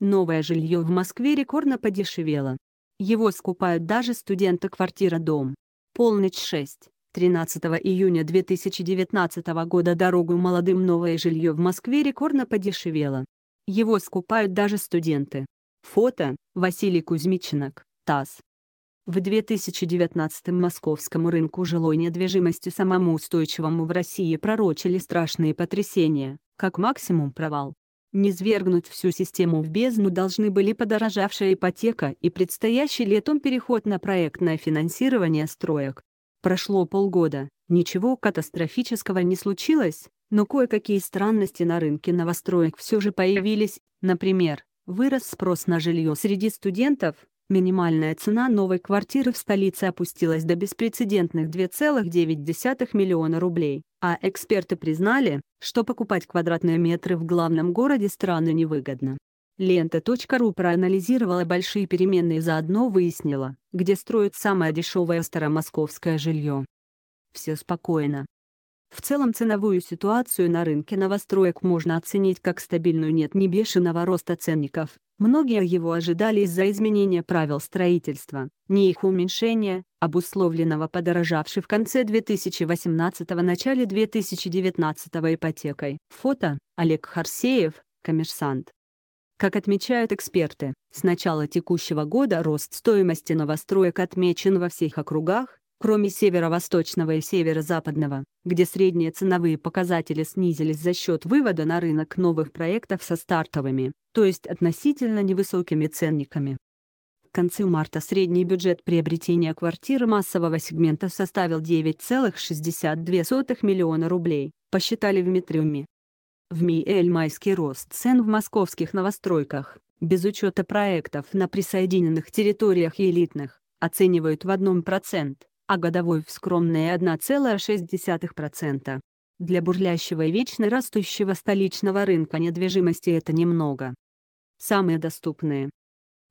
Новое жилье в Москве рекордно подешевело. Его скупают даже студенты квартира-дом. Полночь 6. 13 июня 2019 года дорогу молодым новое жилье в Москве рекордно подешевело. Его скупают даже студенты. Фото – Василий Кузьмичинок, ТАСС. В 2019 московскому рынку жилой недвижимости самому устойчивому в России пророчили страшные потрясения, как максимум провал. Низвергнуть всю систему в бездну должны были подорожавшая ипотека и предстоящий летом переход на проектное финансирование строек. Прошло полгода, ничего катастрофического не случилось, но кое-какие странности на рынке новостроек все же появились, например, вырос спрос на жилье среди студентов, минимальная цена новой квартиры в столице опустилась до беспрецедентных 2,9 миллиона рублей, а эксперты признали, что покупать квадратные метры в главном городе страны невыгодно. Лента.ру проанализировала большие переменные и заодно выяснила, где строят самое дешевое старомосковское жилье. Все спокойно. В целом ценовую ситуацию на рынке новостроек можно оценить как стабильную нет ни бешеного роста ценников. Многие его ожидали из-за изменения правил строительства, не их уменьшения, обусловленного подорожавшей в конце 2018-начале 2019 ипотекой. Фото – Олег Харсеев, коммерсант. Как отмечают эксперты, с начала текущего года рост стоимости новостроек отмечен во всех округах, кроме северо-восточного и северо-западного, где средние ценовые показатели снизились за счет вывода на рынок новых проектов со стартовыми, то есть относительно невысокими ценниками. К концу марта средний бюджет приобретения квартиры массового сегмента составил 9,62 миллиона рублей, посчитали в Метриуме. В МИЭЛь майский рост цен в московских новостройках, без учета проектов на присоединенных территориях и элитных, оценивают в 1%, а годовой в скромные 1,6%. Для бурлящего и вечно растущего столичного рынка недвижимости это немного. Самые доступные.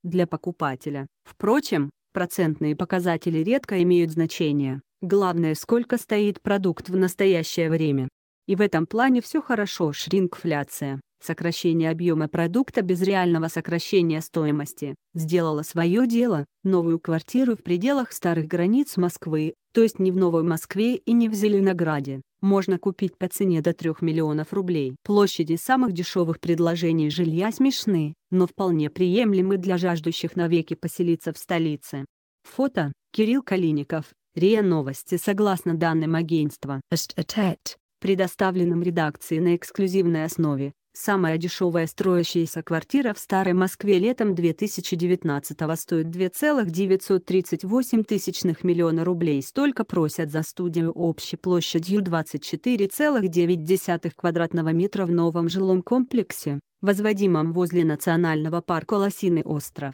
Для покупателя. Впрочем, процентные показатели редко имеют значение. Главное, сколько стоит продукт в настоящее время. И в этом плане все хорошо, шрингфляция, сокращение объема продукта без реального сокращения стоимости, сделала свое дело, новую квартиру в пределах старых границ Москвы, то есть не в Новой Москве и не в Зеленограде, можно купить по цене до 3 миллионов рублей. Площади самых дешевых предложений жилья смешны, но вполне приемлемы для жаждущих навеки поселиться в столице. Фото – Кирилл Калиников, РИА Новости согласно данным агентства предоставленным редакции на эксклюзивной основе. Самая дешевая строящаяся квартира в Старой Москве летом 2019 стоит 2,938 тысячных миллиона рублей. Столько просят за студию общей площадью 24,9 квадратного метра в новом жилом комплексе, возводимом возле национального парка Лосиный остров.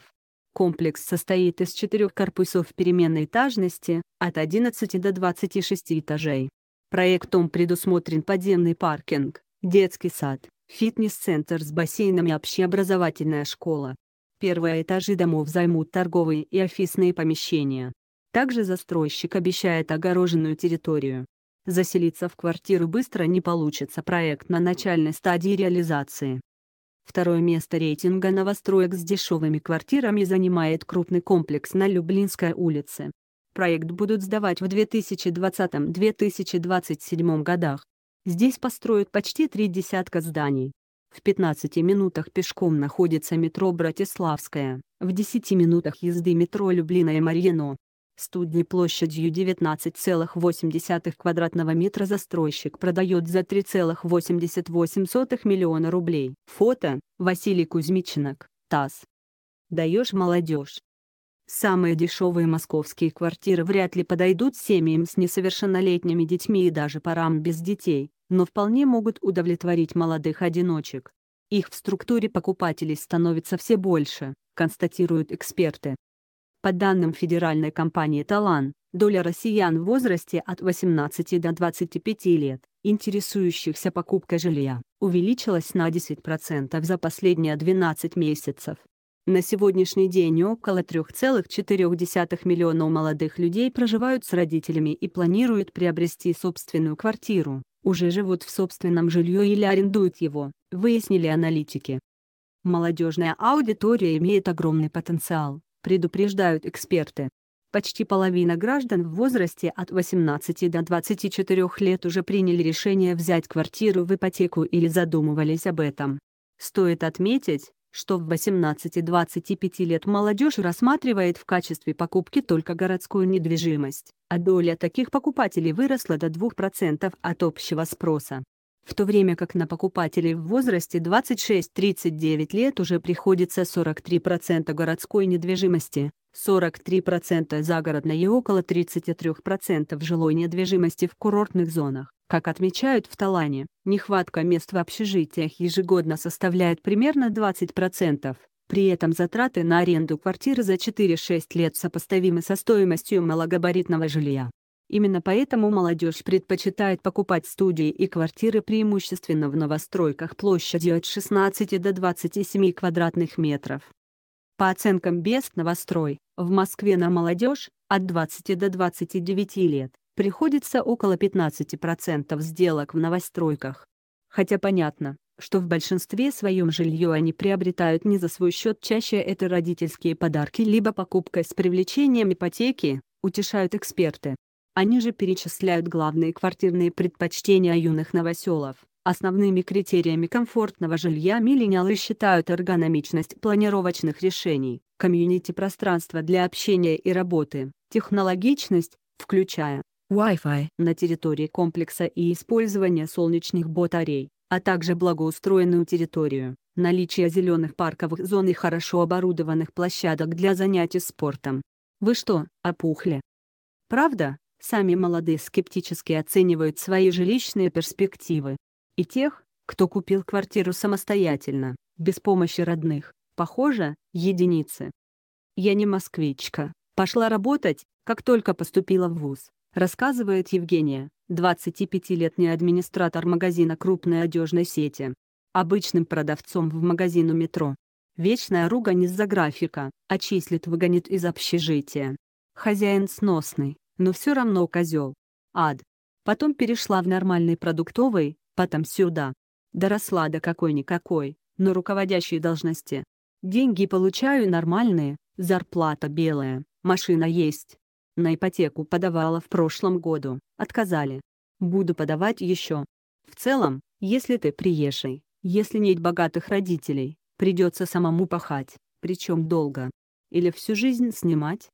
Комплекс состоит из четырех корпусов переменной этажности, от 11 до 26 этажей. Проектом предусмотрен подземный паркинг, детский сад, фитнес-центр с бассейном и общеобразовательная школа. Первые этажи домов займут торговые и офисные помещения. Также застройщик обещает огороженную территорию. Заселиться в квартиру быстро не получится проект на начальной стадии реализации. Второе место рейтинга новостроек с дешевыми квартирами занимает крупный комплекс на Люблинской улице. Проект будут сдавать в 2020-2027 годах. Здесь построят почти три десятка зданий. В 15 минутах пешком находится метро Братиславская, в 10 минутах езды метро Люблина и Марьино. Студни площадью 19,8 квадратного метра застройщик продает за 3,88 миллиона рублей. Фото – Василий Кузьмичинок, ТАСС. Даешь молодежь. Самые дешевые московские квартиры вряд ли подойдут семьям с несовершеннолетними детьми и даже парам без детей, но вполне могут удовлетворить молодых одиночек. Их в структуре покупателей становится все больше, констатируют эксперты. По данным федеральной компании «Талан», доля россиян в возрасте от 18 до 25 лет, интересующихся покупкой жилья, увеличилась на 10% за последние 12 месяцев. На сегодняшний день около 3,4 миллиона молодых людей проживают с родителями и планируют приобрести собственную квартиру, уже живут в собственном жилье или арендуют его, выяснили аналитики. Молодежная аудитория имеет огромный потенциал, предупреждают эксперты. Почти половина граждан в возрасте от 18 до 24 лет уже приняли решение взять квартиру в ипотеку или задумывались об этом. Стоит отметить, что в 18-25 лет молодежь рассматривает в качестве покупки только городскую недвижимость, а доля таких покупателей выросла до 2% от общего спроса. В то время как на покупателей в возрасте 26-39 лет уже приходится 43% городской недвижимости, 43% загородной и около 33% жилой недвижимости в курортных зонах. Как отмечают в Талане, нехватка мест в общежитиях ежегодно составляет примерно 20%. При этом затраты на аренду квартиры за 4-6 лет сопоставимы со стоимостью малогабаритного жилья. Именно поэтому молодежь предпочитает покупать студии и квартиры преимущественно в новостройках площадью от 16 до 27 квадратных метров. По оценкам Бест Новострой, в Москве на молодежь, от 20 до 29 лет, приходится около 15% сделок в новостройках. Хотя понятно, что в большинстве своем жилье они приобретают не за свой счет, чаще это родительские подарки либо покупка с привлечением ипотеки, утешают эксперты. Они же перечисляют главные квартирные предпочтения юных новоселов. Основными критериями комфортного жилья миллениалы считают эргономичность планировочных решений, комьюнити-пространство для общения и работы, технологичность, включая Wi-Fi на территории комплекса и использование солнечных батарей, а также благоустроенную территорию, наличие зеленых парковых зон и хорошо оборудованных площадок для занятий спортом. Вы что, опухли? Правда, сами молодые скептически оценивают свои жилищные перспективы и тех, кто купил квартиру самостоятельно, без помощи родных, похоже, единицы. Я не москвичка. Пошла работать, как только поступила в ВУЗ, рассказывает Евгения, 25-летний администратор магазина крупной одежной сети. Обычным продавцом в магазину метро. Вечная ругань из-за графика, а числит выгонит из общежития. Хозяин сносный, но все равно козел. Ад. Потом перешла в нормальный продуктовый, потом сюда. Доросла до какой-никакой, но руководящей должности. Деньги получаю нормальные, зарплата белая, машина есть. На ипотеку подавала в прошлом году, отказали. Буду подавать еще. В целом, если ты приезжий, если нет богатых родителей, придется самому пахать, причем долго. Или всю жизнь снимать.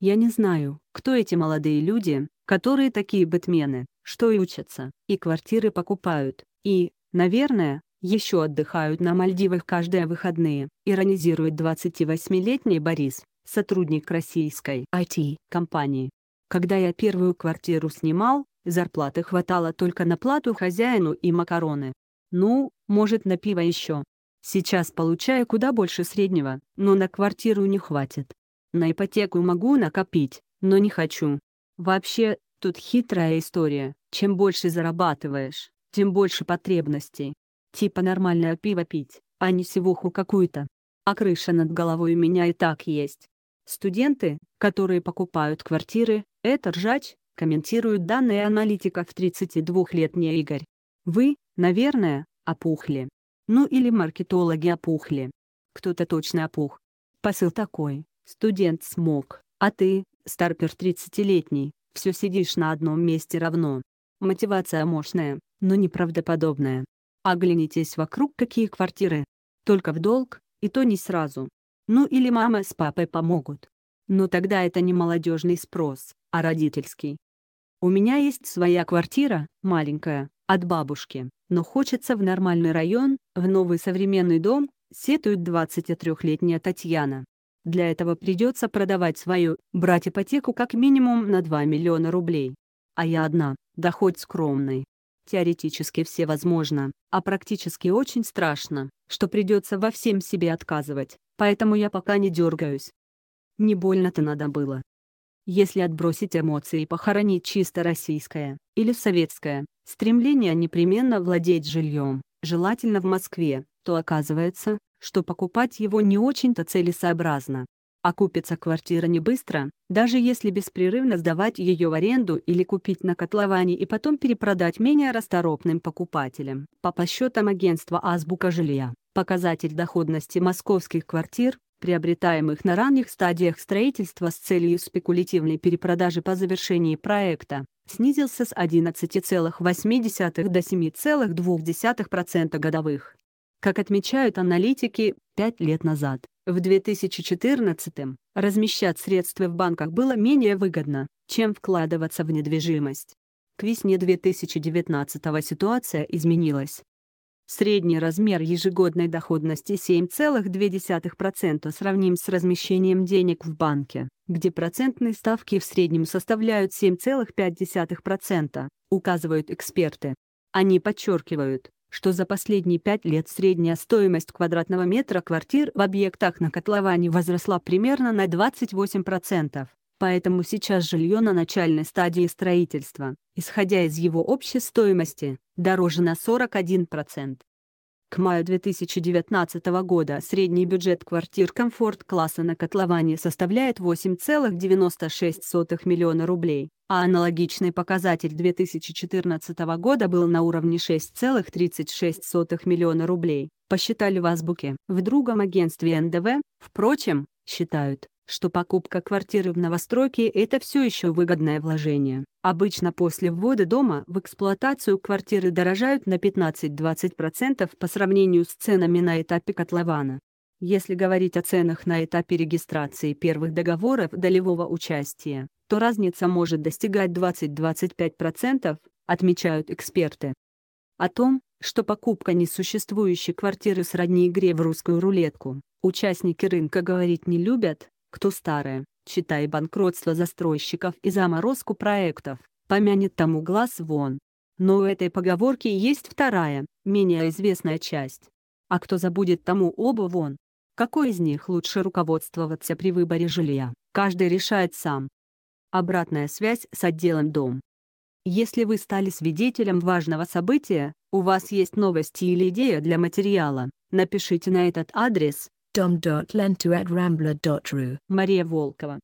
Я не знаю, кто эти молодые люди, которые такие бэтмены, что и учатся, и квартиры покупают, и, наверное, еще отдыхают на Мальдивах каждые выходные, иронизирует 28-летний Борис, сотрудник российской IT-компании. Когда я первую квартиру снимал, зарплаты хватало только на плату хозяину и макароны. Ну, может на пиво еще. Сейчас получаю куда больше среднего, но на квартиру не хватит. На ипотеку могу накопить, но не хочу. Вообще, Тут хитрая история. Чем больше зарабатываешь, тем больше потребностей. Типа нормальное пиво пить, а не сивуху какую-то. А крыша над головой у меня и так есть. Студенты, которые покупают квартиры, это ржач, комментирует данные аналитиков 32-летний Игорь. Вы, наверное, опухли. Ну или маркетологи опухли. Кто-то точно опух. Посыл такой. Студент смог, а ты, старпер 30-летний, все сидишь на одном месте равно. Мотивация мощная, но неправдоподобная. Оглянитесь вокруг какие квартиры. Только в долг, и то не сразу. Ну или мама с папой помогут. Но тогда это не молодежный спрос, а родительский. У меня есть своя квартира, маленькая, от бабушки, но хочется в нормальный район, в новый современный дом, сетует 23-летняя Татьяна. Для этого придется продавать свою, брать ипотеку как минимум на 2 миллиона рублей. А я одна, доход скромный. Теоретически все возможно, а практически очень страшно, что придется во всем себе отказывать, поэтому я пока не дергаюсь. Не больно-то надо было. Если отбросить эмоции и похоронить чисто российское, или советское, стремление непременно владеть жильем, желательно в Москве, то оказывается, что покупать его не очень-то целесообразно. Окупится квартира не быстро, даже если беспрерывно сдавать ее в аренду или купить на котловане и потом перепродать менее расторопным покупателям. По подсчетам агентства «Азбука жилья», Показатель доходности московских квартир, приобретаемых на ранних стадиях строительства с целью спекулятивной перепродажи по завершении проекта, снизился с 11,8 до 7,2% годовых. Как отмечают аналитики, пять лет назад, в 2014 размещать средства в банках было менее выгодно, чем вкладываться в недвижимость. К весне 2019 ситуация изменилась. Средний размер ежегодной доходности 7,2% сравним с размещением денег в банке, где процентные ставки в среднем составляют 7,5%, указывают эксперты. Они подчеркивают, что за последние пять лет средняя стоимость квадратного метра квартир в объектах на котловане возросла примерно на 28%. Поэтому сейчас жилье на начальной стадии строительства, исходя из его общей стоимости, дороже на 41%. К маю 2019 года средний бюджет квартир комфорт-класса на котловане составляет 8,96 миллиона рублей, а аналогичный показатель 2014 года был на уровне 6,36 миллиона рублей, посчитали в азбуке. В другом агентстве НДВ, впрочем, считают, что покупка квартиры в новостройке – это все еще выгодное вложение. Обычно после ввода дома в эксплуатацию квартиры дорожают на 15-20% по сравнению с ценами на этапе котлована. Если говорить о ценах на этапе регистрации первых договоров долевого участия, то разница может достигать 20-25%, отмечают эксперты. О том, что покупка несуществующей квартиры сродни игре в русскую рулетку, участники рынка говорить не любят, кто старое, читай банкротство застройщиков и заморозку проектов, помянет тому глаз вон. Но у этой поговорки есть вторая, менее известная часть. А кто забудет тому оба вон? Какой из них лучше руководствоваться при выборе жилья, каждый решает сам. Обратная связь с отделом дом. Если вы стали свидетелем важного события, у вас есть новости или идея для материала, напишите на этот адрес, dom.lento at rambler.ru Мария Волкова